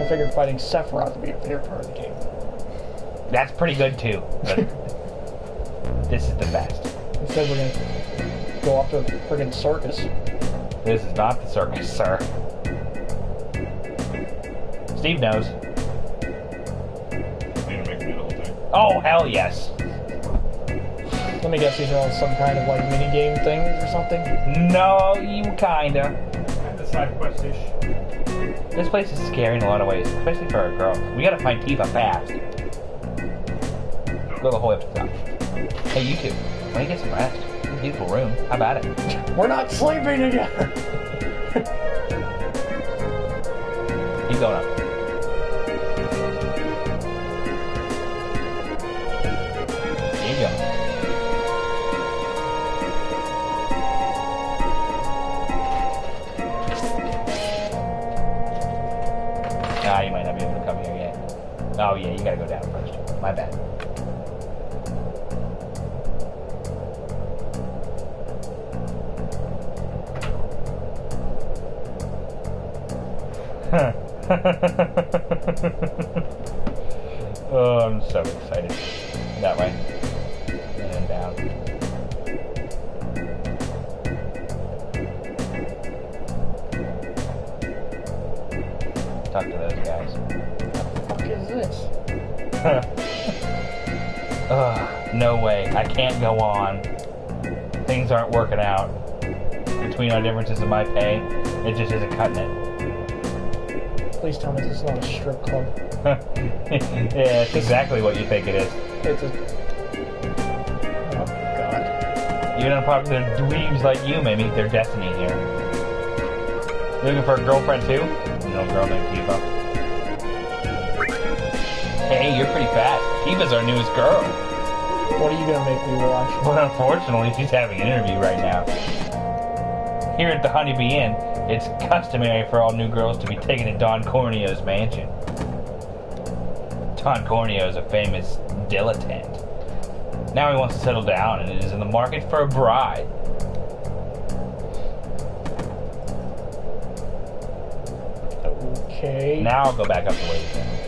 I figured fighting Sephiroth would be a favorite part of the game. That's pretty good too. But this is the best. Instead, we're gonna go off to a friggin' circus. This is not the circus, sir. Steve knows. Need to make the whole thing. Oh, hell yes. Let me guess, these are all some kind of like mini game things or something. No, you kinda. And the side quest ish. This place is scary in a lot of ways, especially for a girl. We gotta find Tifa fast. Go the whole way up to the top. Hey, you two, why don't you get some rest? Beautiful room. How about it? We're not sleeping together. Keep going up. My bad. oh, I'm so excited. That way. And down. Talk to those Ugh, no way. I can't go on. Things aren't working out. Between our differences in my pay, it just isn't cutting it. Please tell me this is not a strip club. yeah, it's exactly what you think it is. It's a. Oh god. Even unpopular dweebs like you may meet their destiny here. Looking for a girlfriend too? No girl named Tifa. Hey, you're pretty fast. Eva's our newest girl. What are you gonna make me watch? Well, unfortunately, she's having an interview right now. Here at the Honeybee Inn, it's customary for all new girls to be taken to Don Corneo's mansion. Don Corneo is a famous dilettante. Now he wants to settle down and is in the market for a bride. Okay. Now I'll go back up the way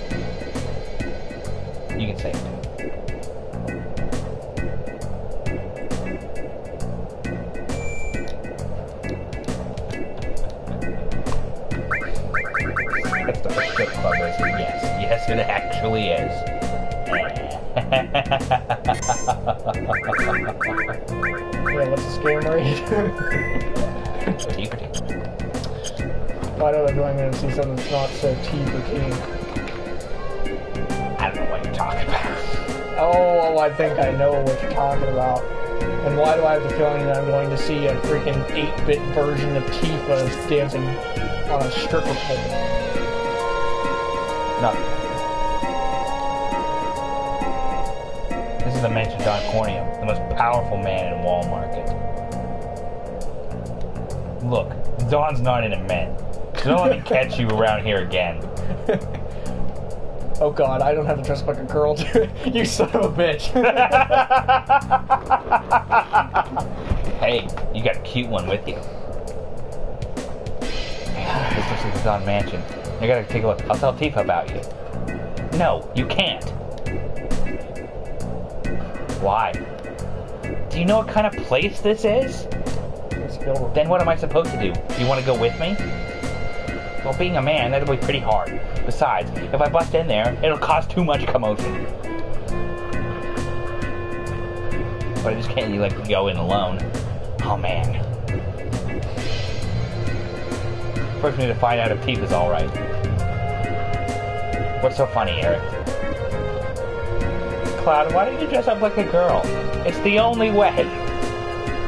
Wait, what's the scam rate? Tea for tea. Why don't I know I'm gonna see something that's not so T for king? I don't know what you're talking about. Oh, oh, I think I know what you're talking about. And why do I have the feeling that I'm going to see a freaking 8-bit version of Tifa dancing on a stripper pole? Nothing. The mansion Don Corneo, the most powerful man in Wall Market. Look, Don's not into men. So don't let me catch you around here again. Oh god, I don't have to dress like a girl, dude. you son of a bitch. Hey, you got a cute one with you. Man, this looks like the Don Mansion. I gotta take a look. I'll tell Tifa about you. No, you can't. Why? Do you know what kind of place this is? It's filled with- Then what am I supposed to do? Do You want to go with me? Well, being a man, that'll be pretty hard. Besides, if I bust in there, it'll cause too much commotion. But I just can't like go in alone. Oh man. First, we need to find out if Tifa's all right. What's so funny, Aerith? Cloud, why don't you dress up like a girl? It's the only way.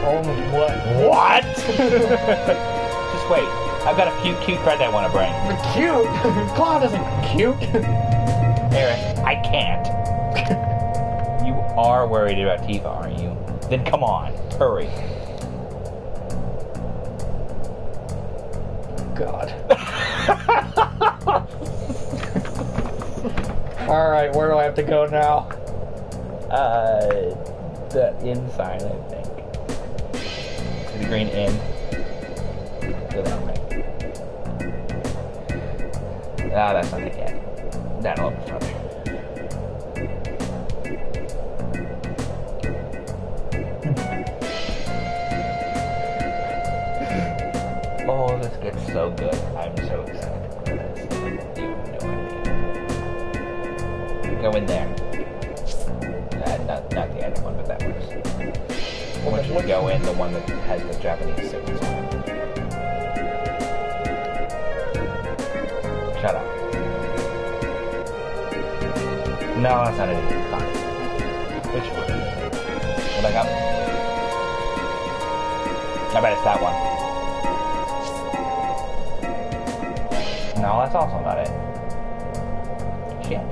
Only what? What? Just wait. I've got a few cute friends I want to bring. But cute! Cloud isn't cute! Aerith, I can't. you are worried about Tifa, aren't you? Then come on, hurry. God. Alright, where do I have to go now? Uh, the inside, I think. The Green way. Ah, that's not it yet. That'll has the Japanese symbols. Shut up. No, that's not either. Fine. Which one? What I got? I bet it's that one. No, that's also not it. Shit.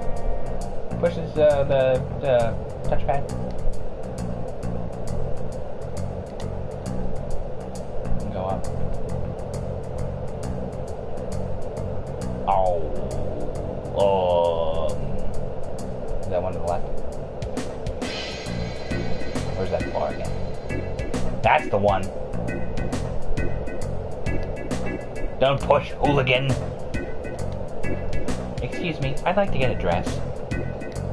Pushes uh, the, the touchpad. Oh. Um. Is that one to the left? Where's that bar again? That's the one. Don't push, hooligan. Excuse me, I'd like to get a dress.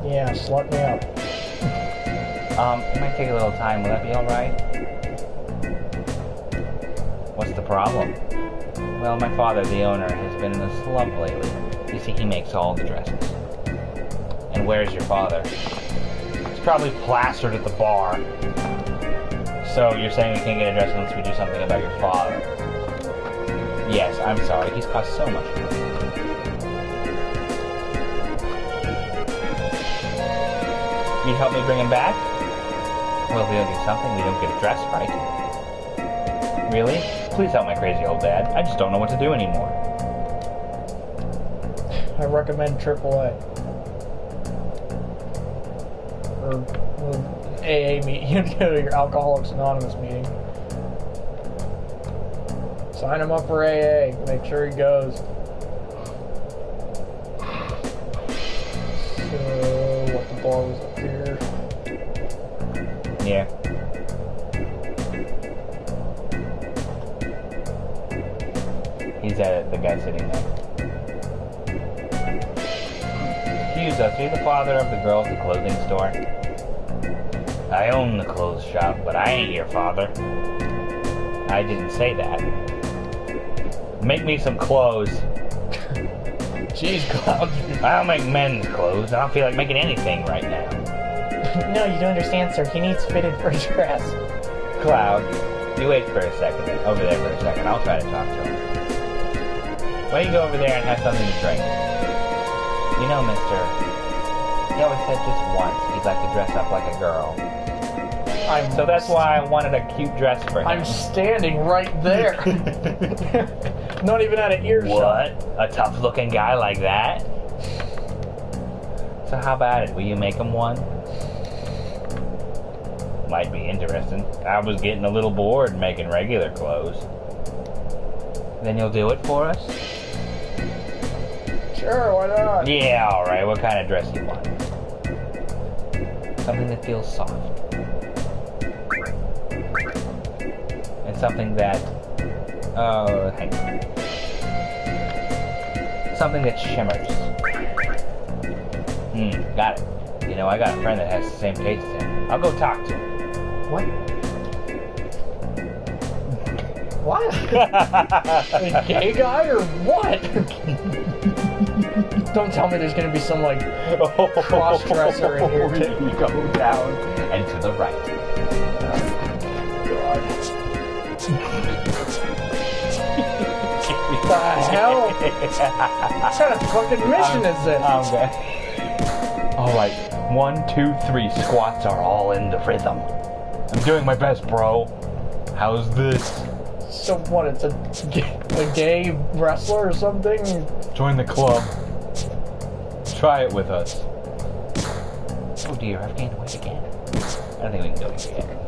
Yeah, slut me up. Um, it might take a little time. Will that be alright? Problem? Well, my father, the owner, has been in a slump lately. You see, he makes all the dresses. And where's your father? He's probably plastered at the bar. So you're saying we can't get a dress unless we do something about your father? Yes, I'm sorry. He's cost so much money. You'd help me bring him back? Well, if we don't do something, we don't get a dress, right? Really? Please help my crazy old dad. I just don't know what to do anymore. I recommend AAA. Or, or AA meet. You to your Alcoholics Anonymous meeting. Sign him up for AA. Make sure he goes. So, what the bar was up here? Yeah. At the guy sitting there. Excuse us, are you the father of the girl at the clothing store? I own the clothes shop, but I ain't your father. I didn't say that. Make me some clothes. Jeez, Cloud. I don't make men's clothes. I don't feel like making anything right now. no, you don't understand, sir. He needs fitted for his dress. Cloud, you wait for a second. Over there for a second. I'll try to talk to him. Why don't you go over there and have something to drink? You know, mister, he always said just once he'd like to dress up like a girl. I'm So that's why I wanted a cute dress for him. I'm standing right there. Not even out of earshot. What? A tough looking guy like that? So how about it? Will you make him one? Might be interesting. I was getting a little bored making regular clothes. Then you'll do it for us? Sure, why not? Yeah, alright. What kind of dress do you want? Something that feels soft. And something that... Oh, hang on. Something that shimmers. Hmm, got it. You know, I got a friend that has the same taste as him. I'll go talk to him. What? What? a gay guy or what? Don't tell me there's gonna be some like cross-dresser in here. You go down and to the right. the hell? What kind of fucking mission is this? Okay. All right. One, two, three. Squats are all in the rhythm. I'm doing my best, bro. How's this? So what? It's a, a gay wrestler or something? Join the club. Try it with us. Oh dear, I've gained weight again. I don't think we can go here yet.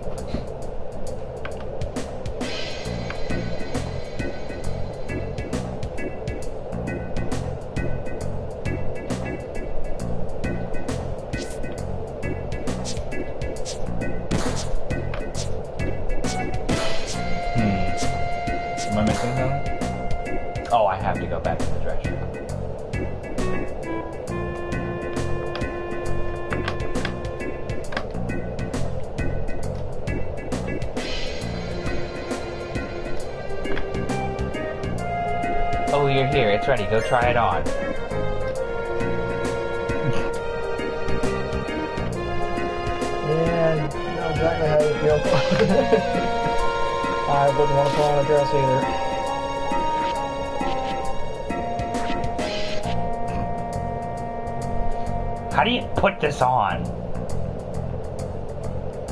You're here. It's ready. Go try it on. Yeah, not exactly how you feel. I wouldn't want to put on a dress either. How do you put this on?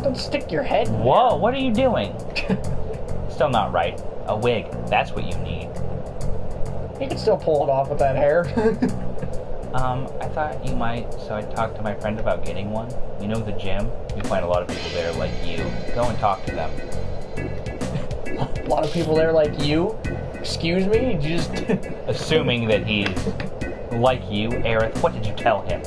Don't stick your head. in Whoa, what are you doing? Still not right. A wig. That's what you need. Can still pull it off with that hair. Um, I thought you might, so I talked to my friend about getting one. You know the gym? You find a lot of people there like you. Go and talk to them. a lot of people there like you. Excuse me? You just Assuming that he's like you, Aerith, what did you tell him?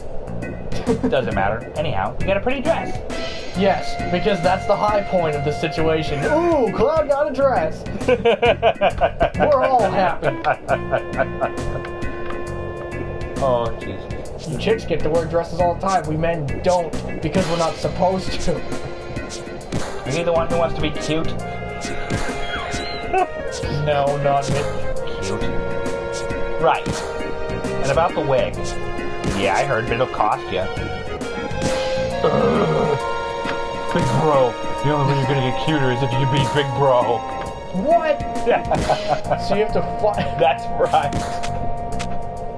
Doesn't matter. Anyhow, you got a pretty dress. Yes, because that's the high point of the situation. Ooh, Cloud got a dress. We're all happy. oh, jeez. You chicks get to wear dresses all the time. We men don't because we're not supposed to. Are you the one who wants to be cute? No, not me. Cute. Right. And about the wig. Yeah, I heard, but it'll cost you. Big bro. The only way you're gonna get cuter is if you beat Big Bro. What? So you have to fight. That's right.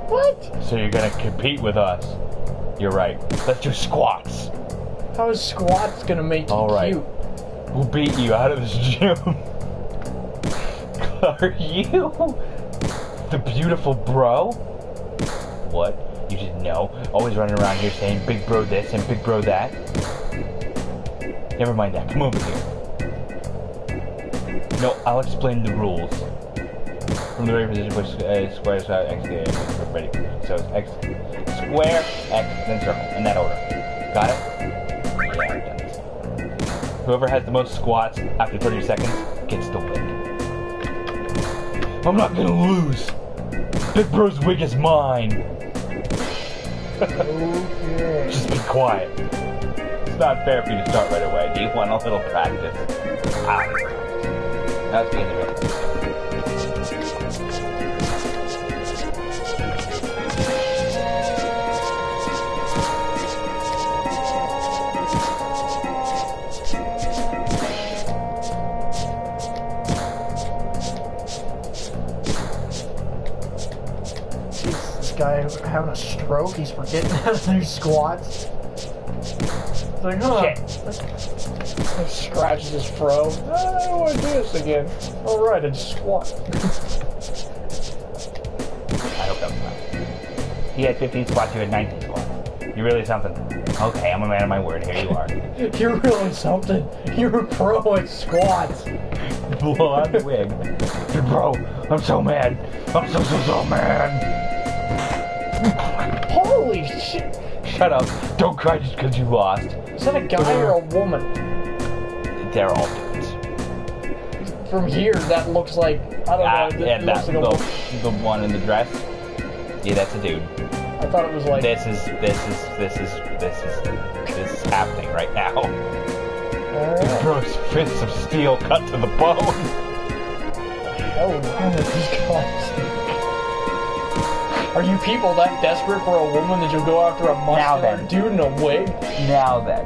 What? So you're gonna compete with us. You're right. Let's do squats. How is squats gonna make you All right. cute? We'll beat you out of this gym. Are you the beautiful bro? What? You didn't know? Always running around here saying big bro this and big bro that? Never mind that. Come over here. No, I'll explain the rules. From the very position which uh, square is uh, x uh, ready. So it's x square, x, then circle in that order. Got it? Yeah, I've done this. Whoever has the most squats after 30 seconds gets the win. I'm not gonna lose. Big Bro's wig is mine. Okay. Just be quiet. It's not fair for you to start right away. Do you want a little practice? Ah. That's being the real. Guy having a stroke. He's forgetting how to do squats. Like, huh? Shit. Scratches his fro. "Ah, I don't want to do this again. All right, I just squat. I hope that was. He had 15 squats, you had 19 squats. You're really something. Okay, I'm a man of my word. Here you are. You're really something. You're a pro at squats. Blonde wig. Bro, I'm so mad. I'm so, so, so mad. Holy shit! Shut up. Don't cry just because you lost. Is that a guy or a woman? They're all dudes. From here, that looks like I don't Ah, know. It and looks that, like the, the one in the dress. Yeah, that's a dude. I thought it was like. This is this is this is this is this is happening right now. Alright. Bro's fists of steel cut to the bone. Hell wrong with these guys? Are you people that desperate for a woman that you'll go after a Now muscular dude in a wig? Now then.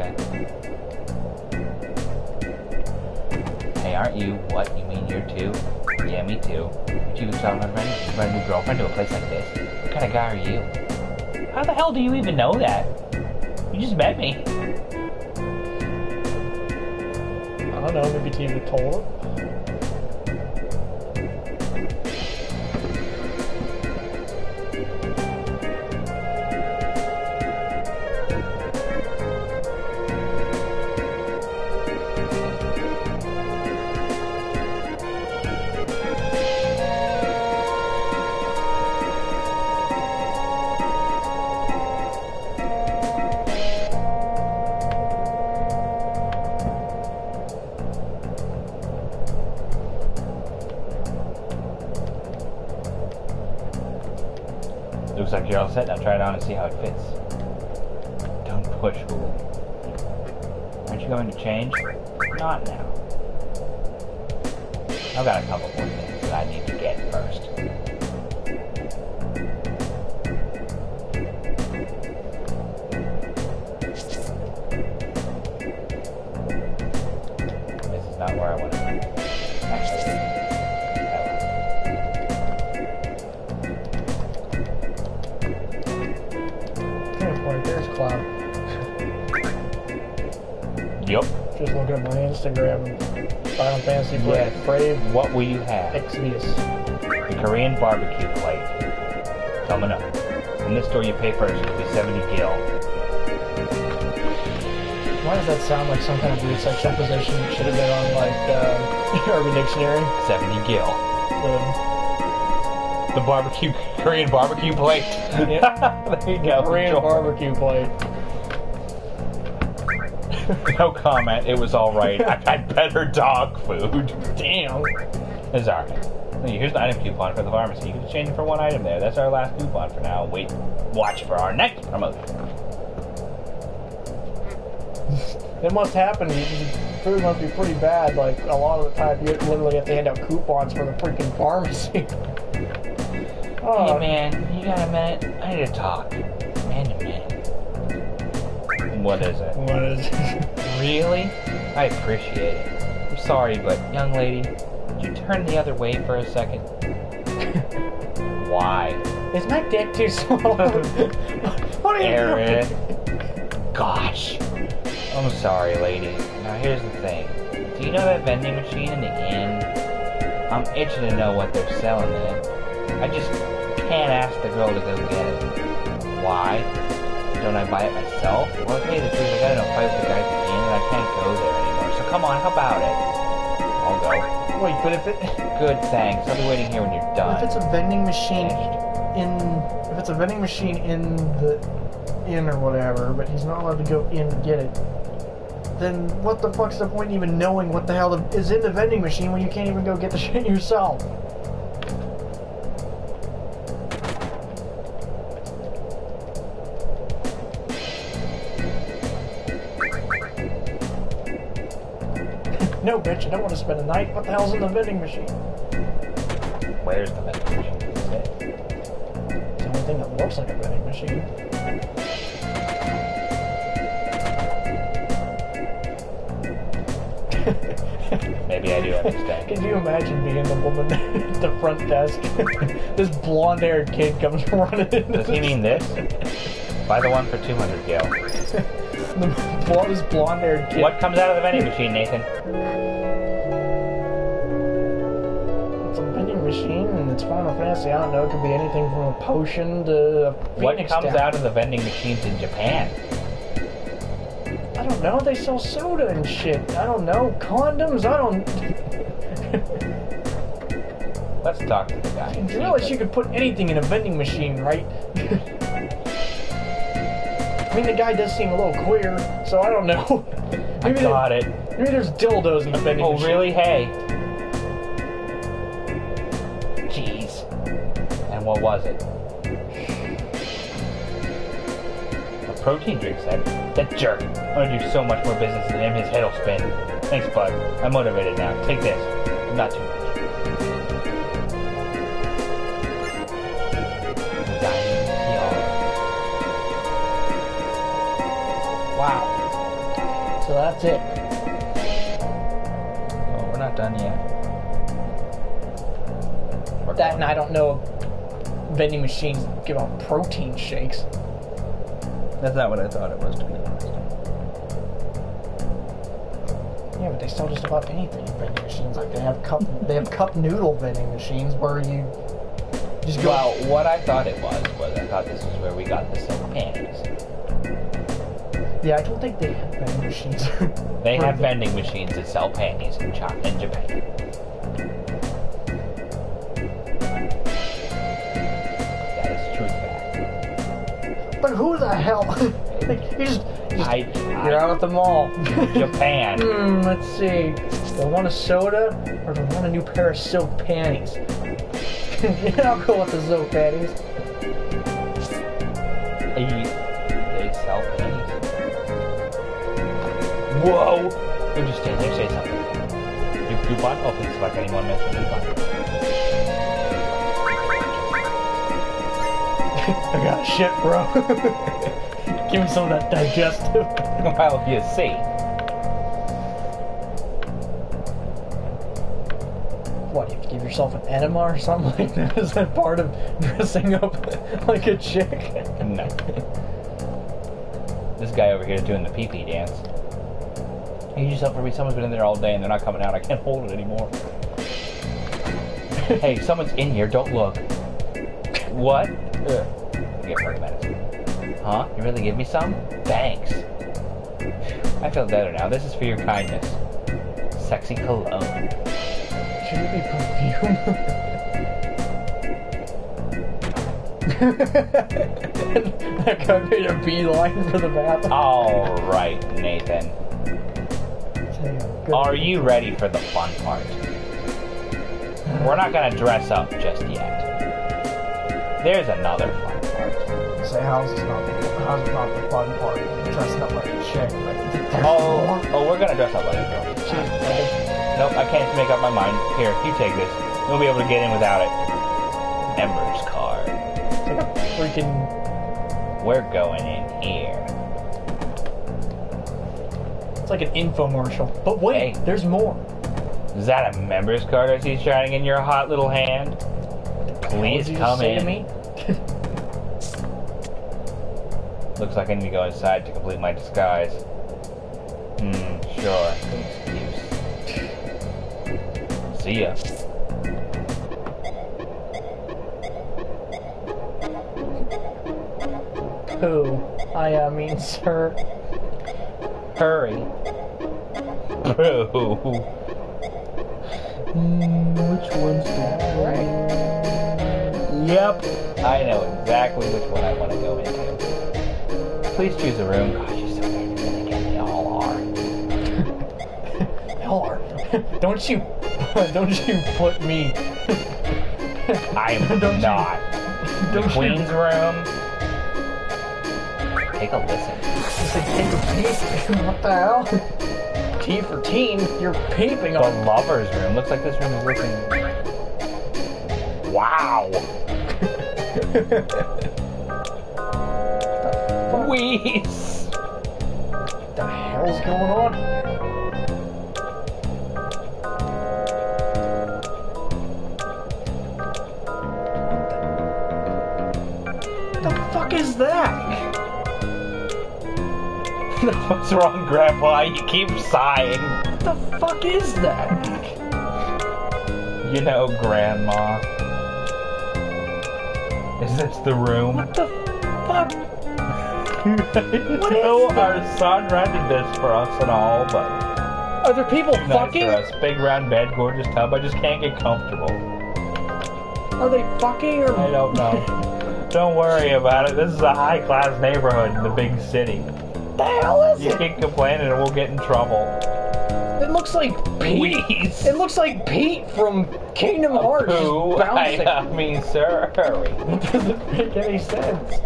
Mean? Yeah, me too. You saw my brought a new girlfriend to a place like this. What kind of guy are you? How the hell do you even know that? You just met me. I don't know, maybe Tina told him. Just looking at my Instagram. Final Fantasy Yeah. Brave What will you have? Exvius. The Korean barbecue plate. Coming up. In this store you pay first, it'll be 70 gil. Why does that sound like some kind of weird sexual position that should have been on like uh, Urban Dictionary? 70 gil. The The barbecue, Korean barbecue plate. There you go. Korean Enjoy. barbecue plate. No comment. It was all right. I've had better dog food. Damn. It's all right. Here's the item coupon for the pharmacy. You can exchange it for one item there. That's our last coupon for now. Wait, watch for our next promotion. It must happen. You, you, food must be pretty bad. Like a lot of the time, you literally have to hand out coupons for the freaking pharmacy. oh, Hey man, you got a minute? I need to talk. Man to man. What is it? What is? It? really? I appreciate it. I'm sorry, but young lady, could you turn the other way for a second? Why? is my dick too small? what are you Aerith. doing? Gosh. I'm sorry, lady. Now here's the thing. Do you know that vending machine in the inn? I'm itching to know what they're selling in it. I just can't ask the girl to go get it. Why? Don't I buy it myself? Well, to tell you the truth, I got a fight with the guy at the inn and I can't go there anymore. So come on, how about it? I'll go. Wait, but if it Good, thanks. I'll be waiting here when you're done. if it's a vending machine Finished. in if it's a vending machine in the inn or whatever, but he's not allowed to go in and get it, then what the fuck's the point in even knowing what the hell is in the vending machine when you can't even go get the shit yourself? No, bitch, I don't want to spend a night. What the hell's in the vending machine? Where's the vending machine? It's the only thing that looks like a vending machine. Can you imagine being the woman at the front desk? this blonde-haired kid comes running in. Does he mean this? Buy the one for 200 gil. the bl- this blonde-haired kid? What comes out of the vending machine, Nathan? It's a vending machine, and it's Final Fantasy. I don't know. It could be anything from a potion to a What comes down. out of the vending machines in Japan? I don't know. They sell soda and shit. I don't know. Condoms. I don't. Let's talk to the guy. You realize you could put anything in a vending machine, right? I mean, the guy does seem a little queer, so I don't know. I got it. maybe there's dildos in the vending Oh, machine. Oh, really? Hey. Jeez. And what was it? A protein drink said. That jerk. I'm gonna do so much more business than him, his head'll spin. Thanks, bud. I'm motivated now. Take this. Not too much. Wow. So that's it. Oh, we're not done yet. We're That and I don't know if vending machines give out protein shakes. That's not what I thought it was, to be honest. Yeah, but they sell just about anything in vending machines. Like they have cup, they have cup noodle vending machines where you just go. Well, what I thought it was was I thought this was where we got the silk panties. Yeah, I don't think they have vending machines. They have vending machines that sell panties in China, in Japan. That is true fact. But who the hell? like, you just, just, I, you're out at the mall. Japan. Hmm, let's see. Do I want a soda or do I want a new pair of silk panties? I'll go with the silk panties. all pennies. Whoa! They're just standing there, say something. Your coupon? Oh, please, can anyone miss a coupon. I got shit, bro. Give me some of that digestive. you see. What, yourself an enema or something like that? Is that part of dressing up like a chick? No. This guy over here is doing the pee pee dance. You yourself for me. Someone's been in there all day and they're not coming out. I can't hold it anymore. hey, someone's in here. Don't look. What? Ugh. Get party medicine. Huh? You really give me some? Thanks. I feel better now. This is for your kindness. Sexy cologne. Should it be perfume? that guy made a beeline for the bathroom. All right, Nathan. Are you ready for the fun part? We're not gonna dress up just yet. There's another fun part. Say, how's this not the, how's it not the fun part? Dressing up like a chick. Like, Oh, oh, we're gonna dress up like a girl. Nope, I can't make up my mind. Here, you take this. You'll be able to get in without it. Ember's card. It's like a freaking. We're going in here. It's like an infomercial. But wait, Hey. there's more. Is that a member's card I see shining in your hot little hand? Please What did you come in. To me? Looks like I need to go inside to complete my disguise. Hmm, sure. See ya. Who? I uh, mean, sir. Hurry. Boo. Hmm, which one's the right? Yep. I know exactly which one I want to go into. Please choose a room. Gosh, you're so bad. Again, they all are. Hell are. Don't you, don't you put me. I am Don't you- not. The Don't you- queen's room. Take a listen. It's like, take a peek. What the hell? T for teen. You're peeping The on. lover's room. Looks like this room is looking. Wow. Wheeze. What the hell's going on? Fuck is that? What's wrong, Grandpa? You keep sighing. What the fuck is that? You know, Grandma. Is this the room? What the fuck? what know our son rented this for us and all, but Are there people nice fucking? for us. Big round bed, gorgeous tub. I just can't get comfortable. Are they fucking or? I don't know. don't worry about it. This is a high class neighborhood in the big city. the hell is it? You it? keep complaining and we'll get in trouble. It looks like Pete. Wheeze. It looks like Pete from Kingdom Hearts just Who? I, bouncing. I mean, sir. It doesn't make any sense.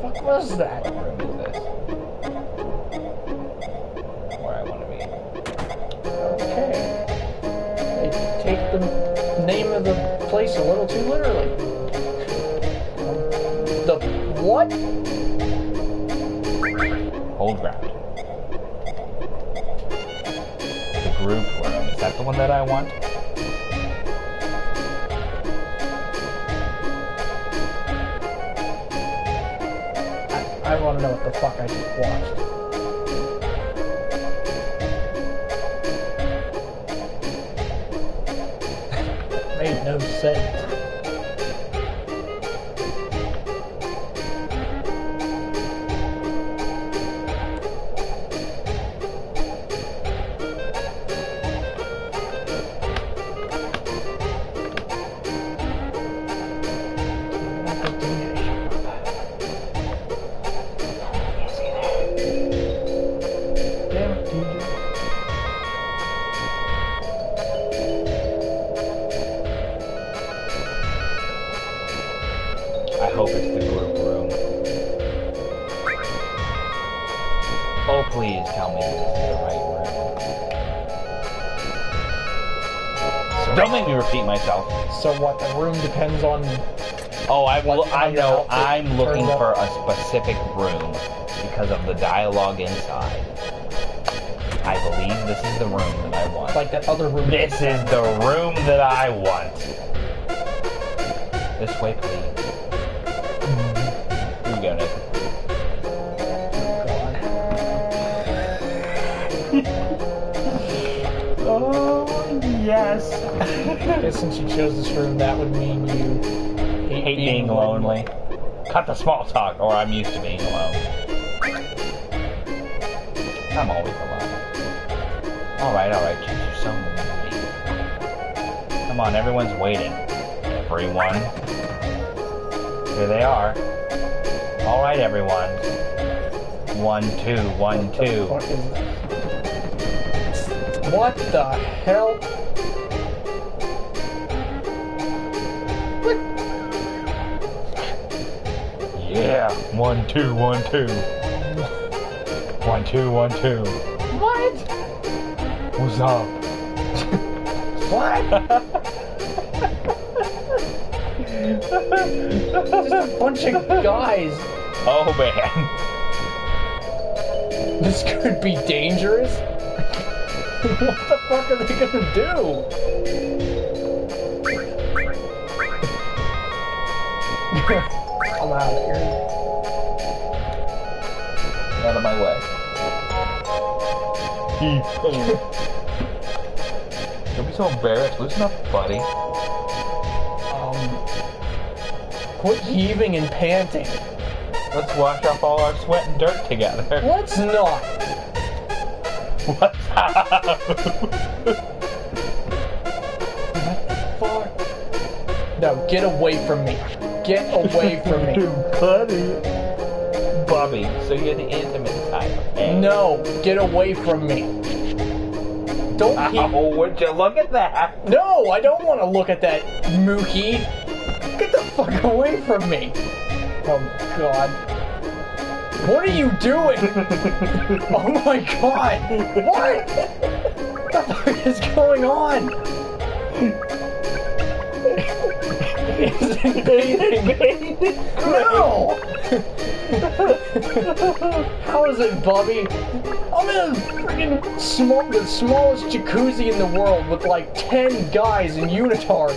What was that? Room is this? Where I want to be. Okay. They take the name of the place a little too literally. What? Hold ground. The group room. Is that the one that I want? I, I want to know what the fuck I just watched. Made no sense. Dialogue inside. I believe this is the room that I want. Like that other room. This is the room that I want. This way, please. Here we go, Nathan. Oh yes. I guess since you chose this room, that would mean you hate, Hate being lonely. Cut the small talk, or I'm used to being alone. I'm always alone. Alright, alright, choose your song. Come on, everyone's waiting. Everyone. Here they are. Alright, everyone. One, two, one, two. What is this? What the hell? What? Yeah. One, two, one, two. One, two, one, two. What? What's up? What? Just a bunch of guys. Oh man. This could be dangerous. what the fuck are they gonna do? I'm out of here. Out of my way. Don't be so embarrassed. Listen up, buddy. Um, quit heaving and panting. Let's wash off all our sweat and dirt together. Let's not. What's up? Fuck. No, get away from me. Get away from me. buddy. Bobby, so you're the eh? No, get away from me. Don't Oh, would you look at that? No, I don't want to look at that Mookie. Get the fuck away from me. Oh god. What are you doing? oh my god. What? What the fuck is going on? It's invading. No! How is it, Bobby? I'm in a freaking small, the smallest jacuzzi in the world with like 10 guys in unitards.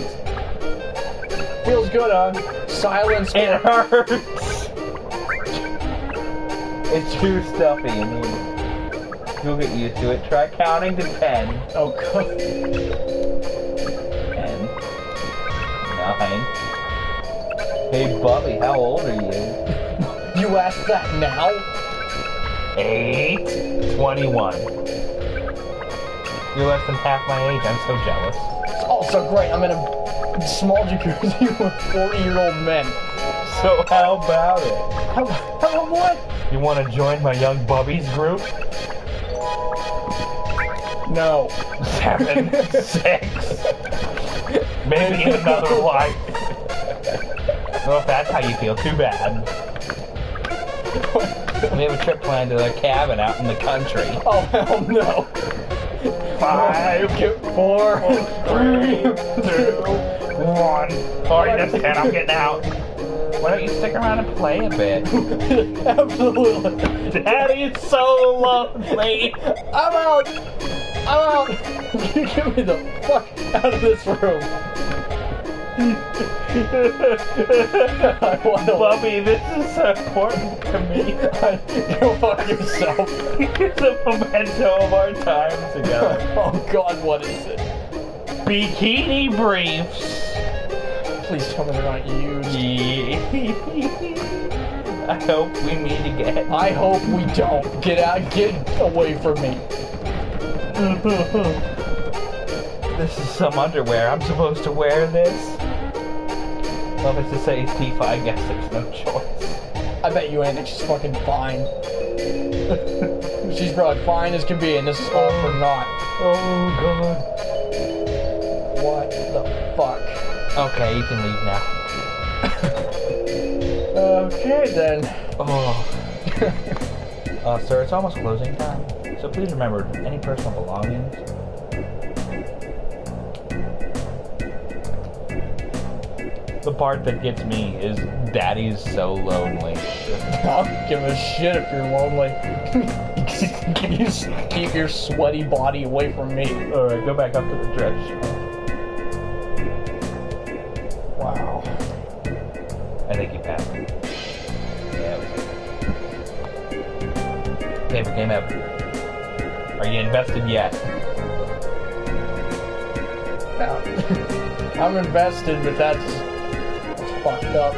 Feels good, huh? Silence. It hurts. It's too stuffy in here. You'll get used to it. Try counting to ten. Oh, God. Ten. Nine. Hey, Bobby, how old are you? You ask that now? Eight. Twenty-one. You're less than half my age. I'm so jealous. It's also great. I'm in a small jacuzzi with 40 year old men. So how about it? How, how what? You want to join my young Bubbies group? No. Seven, six, maybe in another life. Well, if that's how you feel, too bad. We have a trip planned to a cabin out in the country. Oh, hell no. Five, Four, three, two, one. Alright, that's ten. I'm getting out. Why don't you stick around and play a bit? Absolutely. Daddy, it's so lonely. I'm out. I'm out. Get me the fuck out of this room. I want to Bubby, this is important to me. Go fuck yourself. it's a memento of our time together. Oh god, what is it? Bikini briefs. Please tell me they're not used. I hope we meet again. I hope we don't. Get out. Get away from me. This is some underwear. I'm supposed to wear this? Well, if it's a safety, I guess there's no choice. I bet you ain't. She's fucking fine. She's probably fine as can be, and this is all for naught. Oh, God. What the fuck? Okay, you can leave now. Okay then. Oh. Uh, sir, it's almost closing time, so please remember any personal belongings. The part that gets me is Daddy's so lonely. I don't give a shit if you're lonely. you keep your sweaty body away from me. Alright, go back up to the shop. Wow. I think you passed it. Yeah, it was Paper came out. Are you invested yet? Now, I'm invested, but that's fucked up.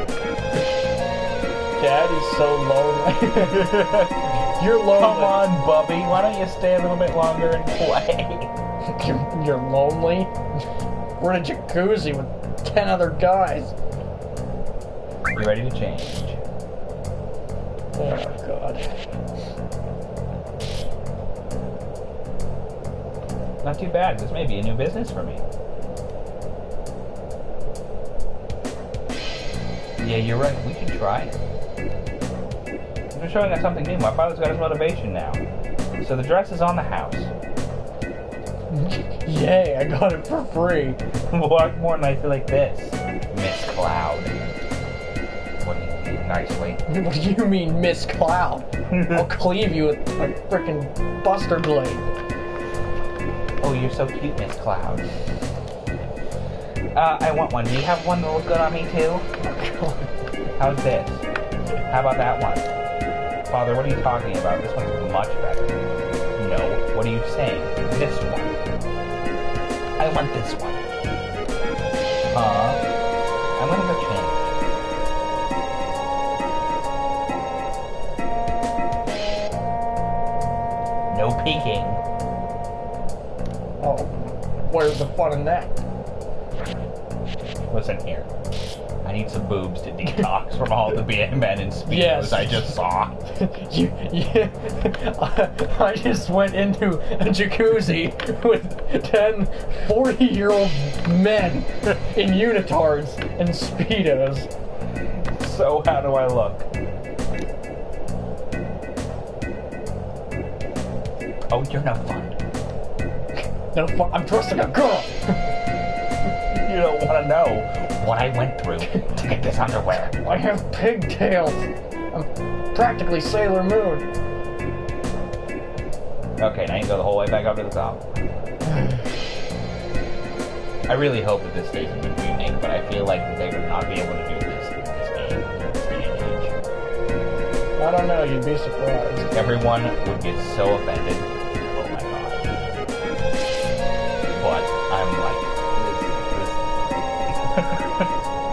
Daddy's so lonely. you're lonely. Come on, Bubby. Why don't you stay a little bit longer and play? You're, you're lonely. We're in a jacuzzi with ten other guys. You ready to change? Oh god. Not too bad. This may be a new business for me. Yeah, you're right. We should try it. We're showing us something new. My father's got his motivation now. So the dress is on the house. Yay, I got it for free. Walk more nicely like this, Miss Cloud. What do you mean nicely? What do you mean, Miss Cloud? I'll cleave you with a freaking buster blade. Oh, you're so cute, Miss Cloud. Uh, I want one. Do you have one that looks good on me too? How's this? How about that one? Father, what are you talking about? This one's much better. No, what are you saying? This one. I want this one. Huh? I'm gonna go change. No peeking. Oh, where's the fun in that? Listen here. I need some boobs to detox from all the BM men and speedos Yes. I just saw. you, yeah, I, I just went into a jacuzzi with 10 40 year old men in unitards and speedos. So how do I look? Oh, you're not fun. No fun. I'm dressed like a girl. Want to know what I went through to get this underwear. I have pigtails. I'm practically Sailor Moon. Okay, now you can go the whole way back up to the top. I really hope that this stays a good remake, but I feel like they would not be able to do this in this game in this day and age. I don't know. You'd be surprised. Everyone would get so offended.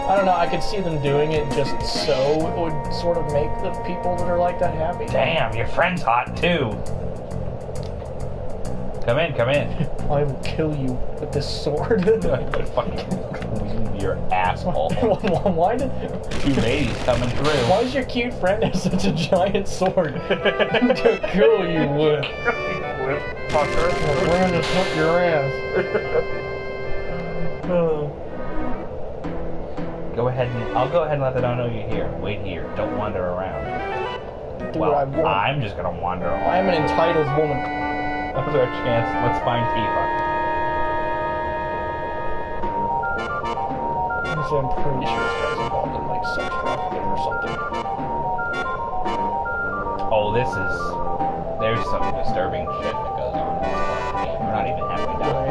I don't know. I could see them doing it just so it would sort of make the people that are like that happy. damn, your friend's hot too. Come in, come in. I will kill you with this sword. I fucking clean your asshole. Why did? Two ladies coming through. Why does your cute friend have such a giant sword to kill you with? Fucker. We're gonna just your ass. Uh, Go ahead and I'll go ahead and let them know you're here. Wait here. Don't wander around. Do well, what I want. I'm just gonna wander around. I'm an entitled woman. That was our chance. Let's find Tifa. Honestly, I'm pretty sure this guy's involved in like sex trafficking or something. Oh, this is. There's some disturbing shit that goes on in this part of the game. We're not even halfway down.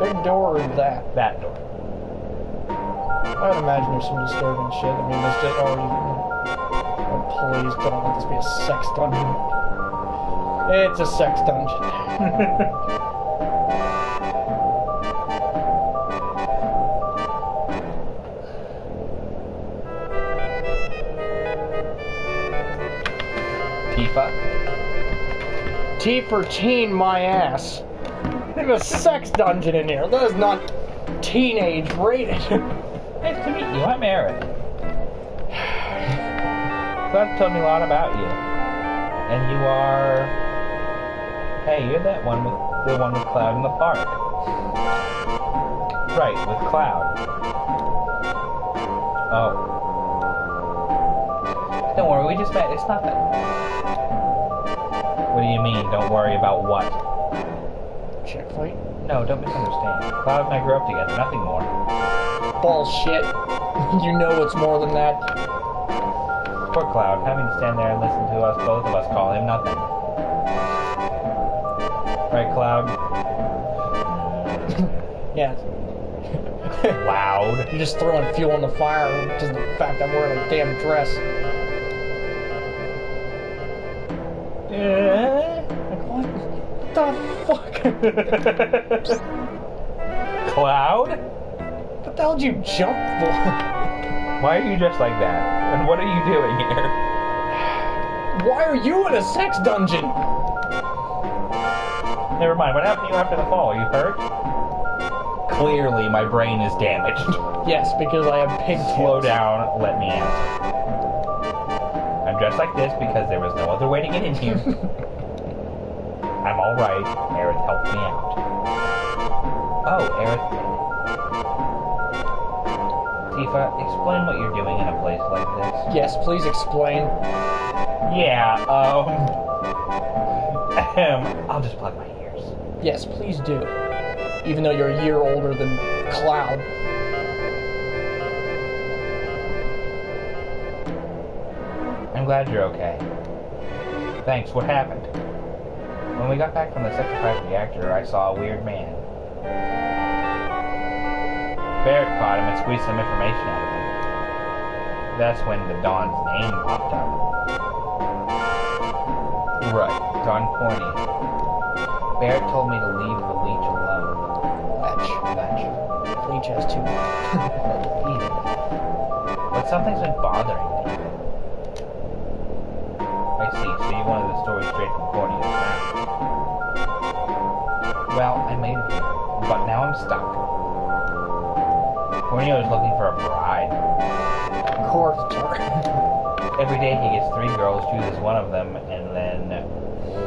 Wait. Big door or that? That door. I would imagine there's some disturbing shit. I mean, this just already. Oh, please don't let this be a sex dungeon. It's a sex dungeon. Tifa. T for teen, my ass. There's a sex dungeon in here. That is not teenage rated. Nice to meet you. I'm Aerith. So that told me a lot about you. And you are. Hey, you're that one with the one with Cloud in the park. Right, with Cloud. Oh. Don't worry, we just met. It's nothing. What do you mean, don't worry about what? Check fight. No, don't misunderstand. Cloud and I grew up together, nothing more. Bullshit. You know it's more than that. Poor Cloud, having to stand there and listen to us, both of us call him nothing. Right, Cloud? Yeah. Loud. You're just throwing fuel on the fire because the fact I'm wearing a damn dress. Yeah. Like, what the fuck? Cloud? What the hell did you jump for? Why are you dressed like that? And what are you doing here? Why are you in a sex dungeon? Never mind, what happened to you after the fall? Are you hurt? Clearly, my brain is damaged. Yes, because I have pigtails. Slow down, let me answer. I'm dressed like this because there was no other way to get in here. I'm alright. Aerith helped me out. Oh, Aerith. Tifa, explain what you're doing in a place like this. Yes, please explain. Yeah, um... I'll just plug my ears. Yes, please do. Even though you're a year older than Cloud. I'm glad you're okay. Thanks, what happened? When we got back from the Sector 5 reactor, I saw a weird man. Barret caught him and squeezed some information out of him. That's when the Don's name popped up. Right, Don Corneo. Barret told me to leave the leech alone. Letch. Fetch. Leech has two. But something's been bothering me. I see, so you wanted the story straight from Cornelius now. Well, I made it here, but now I'm stuck. Corneo is looking for a bride. Of course. Every day he gets three girls, chooses one of them, and then,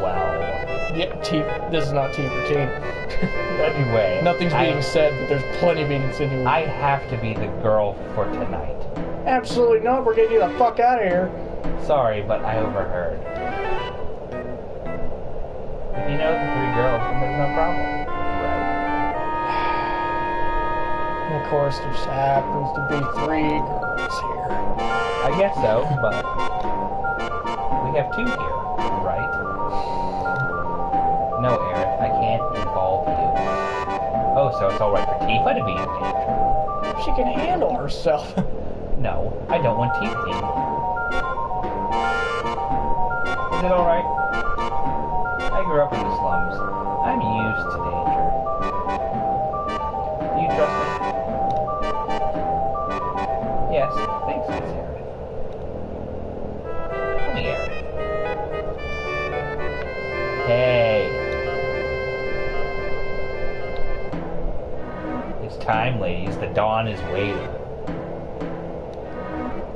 well... yeah, T. This is not T for T. Anyway... Nothing's I- being said, but there's plenty being insinuated. I have to be the girl for tonight. Absolutely not. We're getting you the fuck out of here. Sorry, but I overheard. If you know the three girls, then there's no problem. Course, there just happens to be three girls here. I guess so, but we have two here, right? No, Aerith, I can't involve you. Oh, so it's alright for Tifa to be in danger. She can handle herself. No, I don't want Tifa anymore. Is it alright? I grew up in the slums. I'm used to danger. Thanks, Miss Aerith. Call me Aerith. Hey. It's time, ladies. The Don is waiting.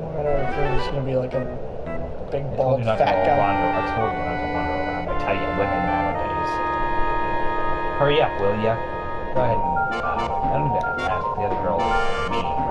I don't know if it's gonna be like a big bald fat guy. wander. I told you not to wander around. I tell you, women nowadays. Hurry up, will ya? Go ahead and uh, I don't to ask the other girl is me,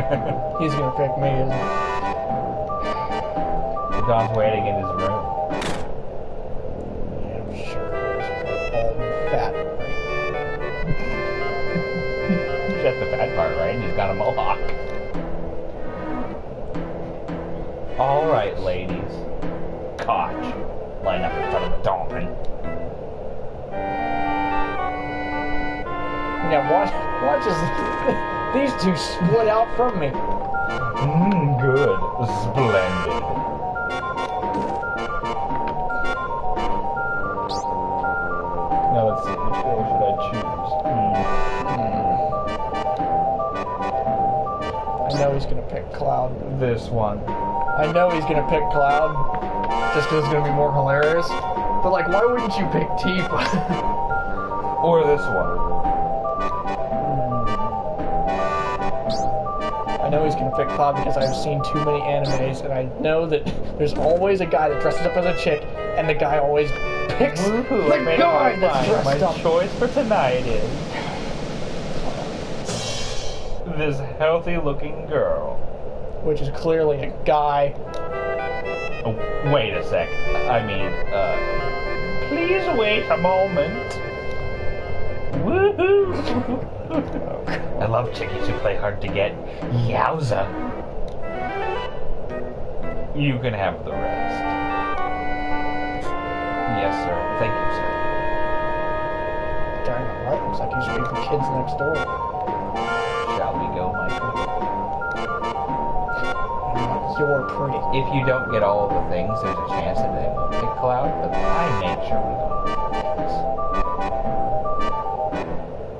He's gonna pick me, isn't he? the Don's waiting in his room. Yeah, I'm sure he is. Bald and fat, right? He's the fat part, right? And he's got a mohawk. All right, ladies. Koch, line up in front of Don. Now watch, watch as these two split out from me. Mmm, good. Splendid. Now let's see, which girl should I choose? Mm. Mm. I know he's gonna pick Cloud. This one. I know he's gonna pick Cloud, just because it's gonna be more hilarious. But like, why wouldn't you pick Tifa? Or this one. Know he's gonna pick Cloud because I've seen too many animes, and I know that there's always a guy that dresses up as a chick, and the guy always picks Woohoo, the I guy my that's dressed My up. choice for tonight is this healthy looking girl. which is clearly a guy. Oh, wait a sec. I mean, uh, please wait a moment. Woohoo! I love chickies who play hard to get. Yowza! You can have the rest. Yes, sir. Thank you, sir. Darn right, looks like he's raping kids next door. Shall we go, Michael? You're pretty. If you don't get all of the things, there's a chance that they won't pick Cloud, but I make sure we don't.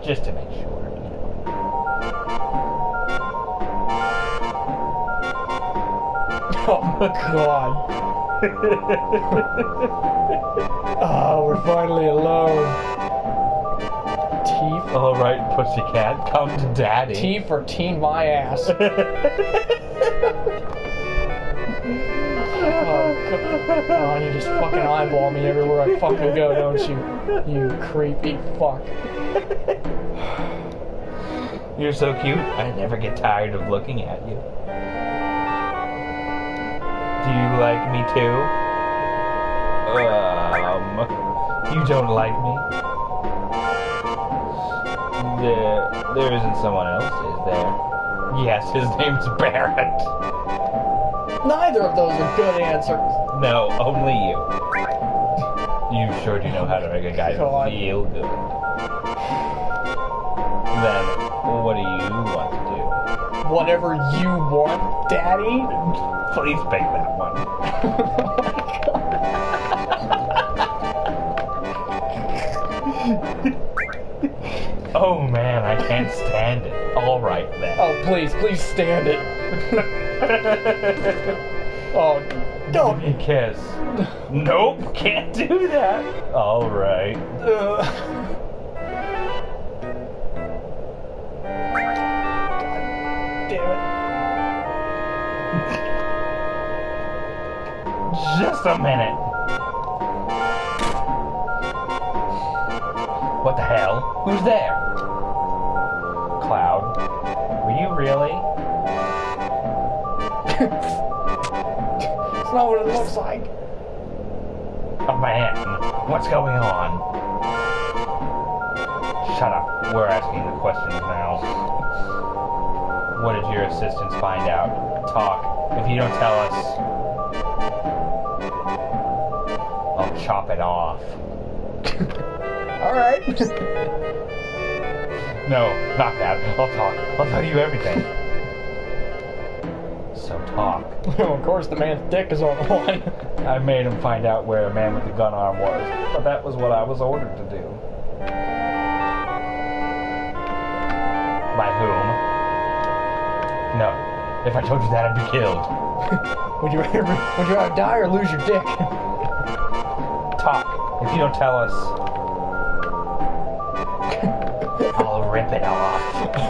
Just to Oh my god. oh, we're finally alone. T for, All right, pussycat, come to daddy. T for team my ass. Oh, God. oh, you just fucking eyeball me everywhere I fucking go, don't you? You creepy fuck. You're so cute. I never get tired of looking at you. Do you like me too? Um, you don't like me? There, there isn't someone else, is there? Yes, his name's Barret. Neither of those are good answers. No, only you. You sure do know how to make a guy God. feel good. Then, what do you want to do? Whatever you want, daddy. Please pick that one. oh man, I can't stand it. All right then. Oh, please, please stand it. Oh, don't. Give me a kiss. nope, can't do that. All right. Uh, Just a minute. What the hell? Who's there? Cloud. Were you really? It's not what it looks like. Oh man, what's going on? Shut up. We're asking the questions now. What did your assistants find out? Talk. If you don't tell us, I'll chop it off. All right. No, not that. I'll talk. I'll tell you everything. So talk. well, of course, the man's dick is on the line. I made him find out where a man with the gun arm was, but that was what I was ordered to do. By whom? No. If I told you that, I'd be killed. Would you rather would you rather die or lose your dick? You don't tell us, I'll rip it off.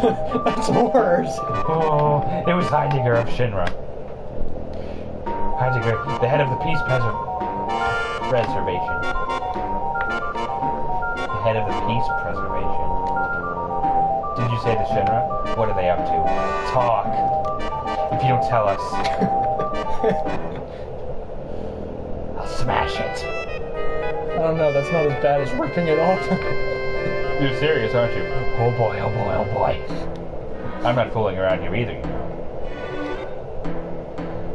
That's worse. Oh, it was Heidegger of Shinra. Heidegger, the head of the Peace Preser- Preservation. The head of the Peace Preservation. Did you say the Shinra? What are they up to? Talk. If you don't tell us, I'll smash it. Don't know. That's not as bad as ripping it off. You're serious, aren't you? Oh boy, oh boy, oh boy. I'm not fooling around here either, you know.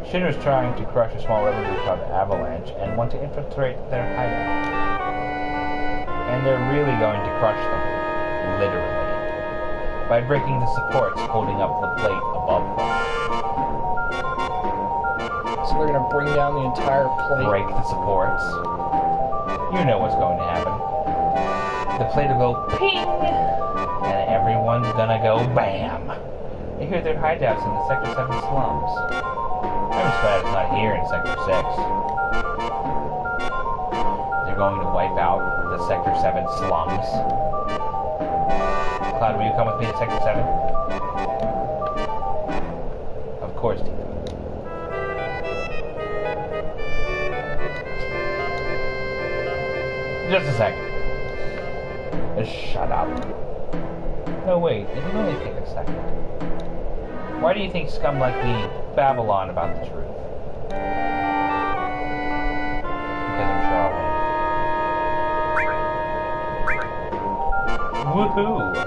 Shinra's trying to crush a small rebel group called Avalanche and want to infiltrate their hideout. And they're really going to crush them. Literally. By breaking the supports holding up the plate above them. so they're gonna bring down the entire plate. Break the supports. You know what's going to happen. The plate will go ping! And everyone's gonna go bam! I hear their hideouts in the Sector 7 slums. I'm just glad it's not here in Sector 6. They're going to wipe out the Sector 7 slums. Cloud, will you come with me to Sector 7? Of course, Just a second. Just shut up. No, wait. It'll only take a second. Why do you think scum like me babble on about the truth? Because I'm Charlie. Woohoo!